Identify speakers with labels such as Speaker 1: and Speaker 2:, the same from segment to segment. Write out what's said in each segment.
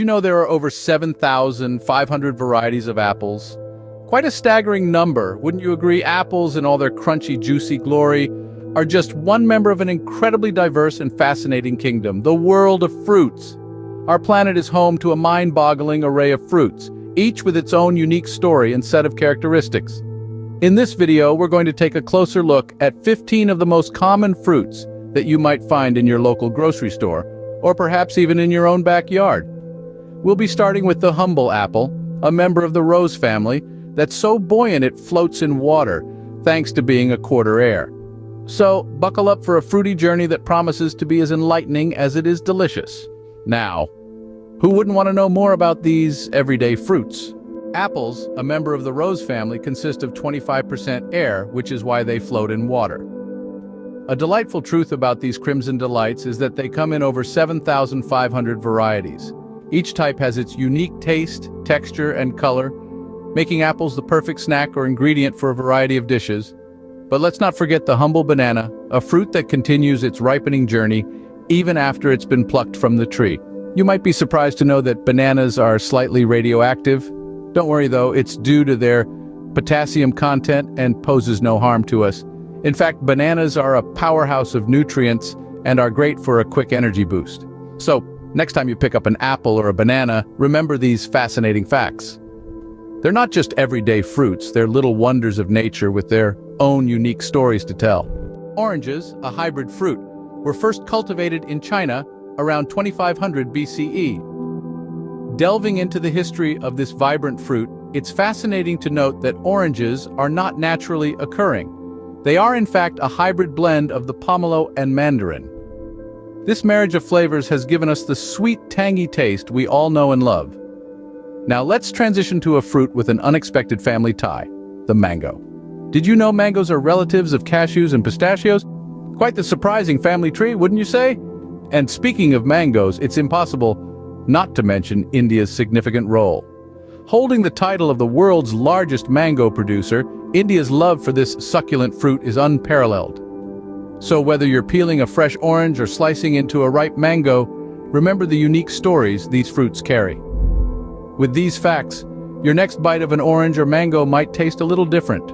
Speaker 1: you know there are over 7,500 varieties of apples? Quite a staggering number, wouldn't you agree? Apples in all their crunchy, juicy glory are just one member of an incredibly diverse and fascinating kingdom, the world of fruits. Our planet is home to a mind-boggling array of fruits, each with its own unique story and set of characteristics. In this video, we're going to take a closer look at 15 of the most common fruits that you might find in your local grocery store, or perhaps even in your own backyard. We'll be starting with the humble apple, a member of the rose family that's so buoyant it floats in water, thanks to being a quarter air. So, buckle up for a fruity journey that promises to be as enlightening as it is delicious. Now, who wouldn't want to know more about these everyday fruits? Apples, a member of the rose family, consist of 25% air, which is why they float in water. A delightful truth about these Crimson Delights is that they come in over 7,500 varieties. Each type has its unique taste, texture, and color, making apples the perfect snack or ingredient for a variety of dishes. But let's not forget the humble banana, a fruit that continues its ripening journey even after it's been plucked from the tree. You might be surprised to know that bananas are slightly radioactive. Don't worry though, it's due to their potassium content and poses no harm to us. In fact, bananas are a powerhouse of nutrients and are great for a quick energy boost. So, next time you pick up an apple or a banana, remember these fascinating facts. They're not just everyday fruits, they're little wonders of nature with their own unique stories to tell. Oranges, a hybrid fruit, were first cultivated in China around 2500 BCE. Delving into the history of this vibrant fruit, it's fascinating to note that oranges are not naturally occurring. They are in fact a hybrid blend of the pomelo and mandarin. This marriage of flavors has given us the sweet, tangy taste we all know and love. Now let's transition to a fruit with an unexpected family tie, the mango. Did you know mangoes are relatives of cashews and pistachios? Quite the surprising family tree, wouldn't you say? And speaking of mangoes, it's impossible not to mention India's significant role. Holding the title of the world's largest mango producer, India's love for this succulent fruit is unparalleled. So whether you're peeling a fresh orange or slicing into a ripe mango, remember the unique stories these fruits carry. With these facts, your next bite of an orange or mango might taste a little different.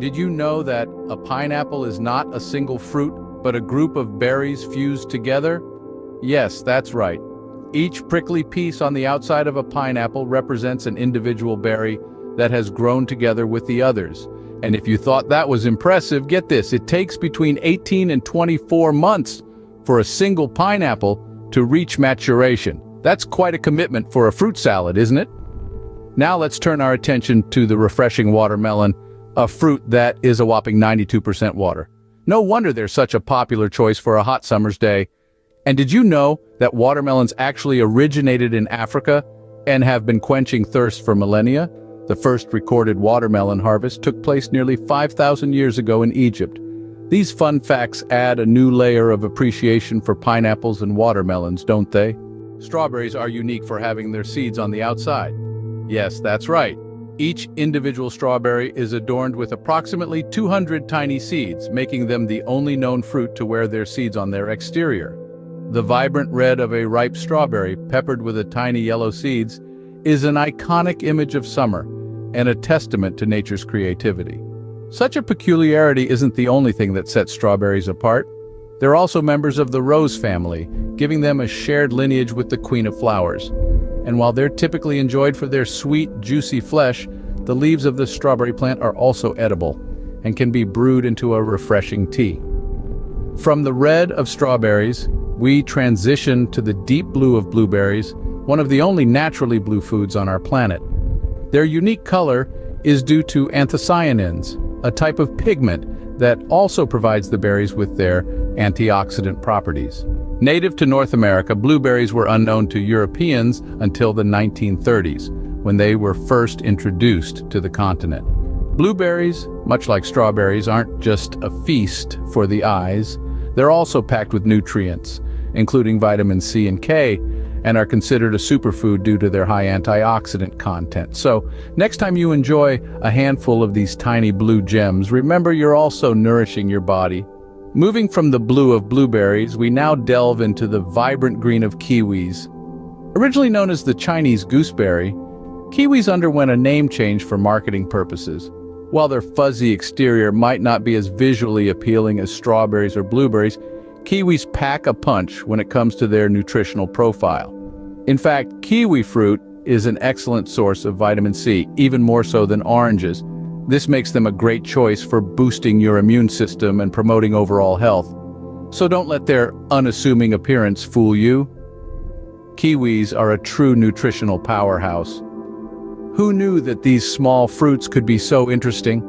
Speaker 1: Did you know that a pineapple is not a single fruit, but a group of berries fused together? Yes, that's right. Each prickly piece on the outside of a pineapple represents an individual berry that has grown together with the others. And if you thought that was impressive, get this, it takes between 18 and 24 months for a single pineapple to reach maturation. That's quite a commitment for a fruit salad, isn't it? Now let's turn our attention to the refreshing watermelon, a fruit that is a whopping 92% water. No wonder they're such a popular choice for a hot summer's day. And did you know that watermelons actually originated in Africa and have been quenching thirst for millennia? The first recorded watermelon harvest took place nearly 5,000 years ago in Egypt. These fun facts add a new layer of appreciation for pineapples and watermelons, don't they? Strawberries are unique for having their seeds on the outside. Yes, that's right. Each individual strawberry is adorned with approximately 200 tiny seeds, making them the only known fruit to wear their seeds on their exterior. The vibrant red of a ripe strawberry, peppered with the tiny yellow seeds, is an iconic image of summer and a testament to nature's creativity. Such a peculiarity isn't the only thing that sets strawberries apart. They're also members of the rose family, giving them a shared lineage with the queen of flowers. And while they're typically enjoyed for their sweet, juicy flesh, the leaves of the strawberry plant are also edible and can be brewed into a refreshing tea. From the red of strawberries, we transition to the deep blue of blueberries, one of the only naturally blue foods on our planet. Their unique color is due to anthocyanins, a type of pigment that also provides the berries with their antioxidant properties. Native to North America, blueberries were unknown to Europeans until the 1930s, when they were first introduced to the continent. Blueberries, much like strawberries, aren't just a feast for the eyes, they're also packed with nutrients, including vitamin C and K, and are considered a superfood due to their high antioxidant content. So, next time you enjoy a handful of these tiny blue gems, remember you're also nourishing your body. Moving from the blue of blueberries, we now delve into the vibrant green of kiwis. Originally known as the Chinese gooseberry, kiwis underwent a name change for marketing purposes. While their fuzzy exterior might not be as visually appealing as strawberries or blueberries, kiwis pack a punch when it comes to their nutritional profile. In fact, kiwi fruit is an excellent source of vitamin C, even more so than oranges. This makes them a great choice for boosting your immune system and promoting overall health. So don't let their unassuming appearance fool you. Kiwis are a true nutritional powerhouse. Who knew that these small fruits could be so interesting?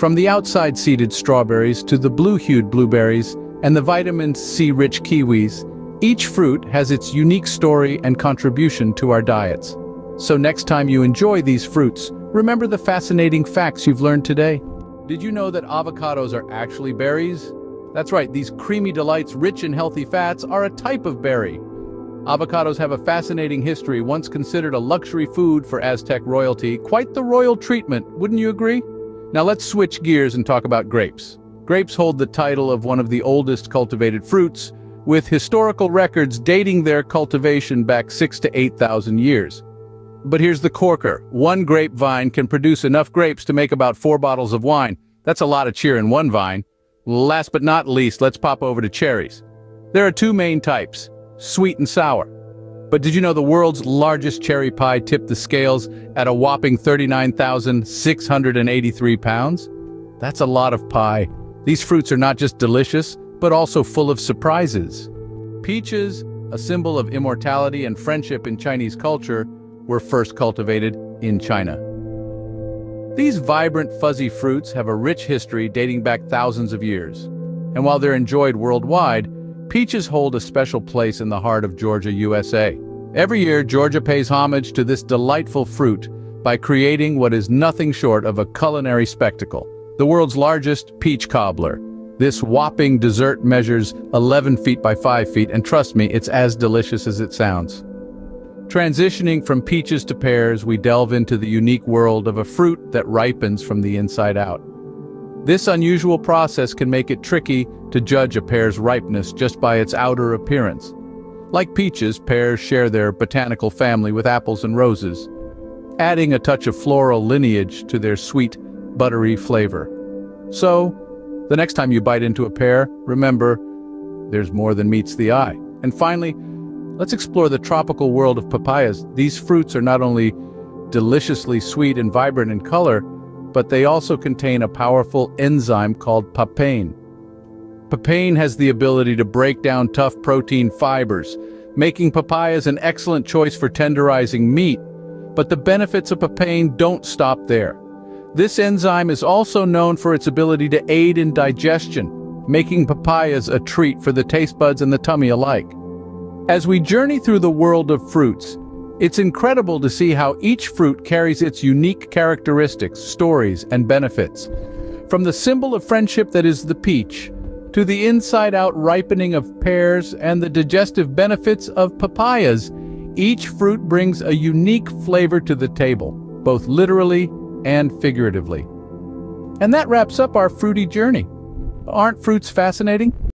Speaker 1: From the outside-seeded strawberries to the blue-hued blueberries and the vitamin C-rich kiwis, each fruit has its unique story and contribution to our diets. So next time you enjoy these fruits, remember the fascinating facts you've learned today. Did you know that avocados are actually berries? That's right, these creamy delights rich in healthy fats are a type of berry. Avocados have a fascinating history, once considered a luxury food for Aztec royalty. Quite the royal treatment, wouldn't you agree? Now let's switch gears and talk about grapes. Grapes hold the title of one of the oldest cultivated fruits, with historical records dating their cultivation back 6 to 8,000 years. But here's the corker. One grapevine can produce enough grapes to make about four bottles of wine. That's a lot of cheer in one vine. Last but not least, let's pop over to cherries. There are two main types, sweet and sour. But did you know the world's largest cherry pie tipped the scales at a whopping 39,683 pounds? That's a lot of pie. These fruits are not just delicious, but also full of surprises. Peaches, a symbol of immortality and friendship in Chinese culture, were first cultivated in China. These vibrant, fuzzy fruits have a rich history dating back thousands of years. And while they're enjoyed worldwide, Peaches hold a special place in the heart of Georgia, USA. Every year, Georgia pays homage to this delightful fruit by creating what is nothing short of a culinary spectacle, the world's largest peach cobbler. This whopping dessert measures 11 feet by 5 feet, and trust me, it's as delicious as it sounds. Transitioning from peaches to pears, we delve into the unique world of a fruit that ripens from the inside out. This unusual process can make it tricky to judge a pear's ripeness just by its outer appearance. Like peaches, pears share their botanical family with apples and roses, adding a touch of floral lineage to their sweet, buttery flavor. So, the next time you bite into a pear, remember, there's more than meets the eye. And finally, let's explore the tropical world of papayas. These fruits are not only deliciously sweet and vibrant in color, but they also contain a powerful enzyme called papain. Papain has the ability to break down tough protein fibers, making papayas an excellent choice for tenderizing meat. But the benefits of papain don't stop there. This enzyme is also known for its ability to aid in digestion, making papayas a treat for the taste buds and the tummy alike. As we journey through the world of fruits, it's incredible to see how each fruit carries its unique characteristics, stories, and benefits. From the symbol of friendship that is the peach, to the inside-out ripening of pears and the digestive benefits of papayas, each fruit brings a unique flavor to the table, both literally and figuratively. And that wraps up our fruity journey. Aren't fruits fascinating?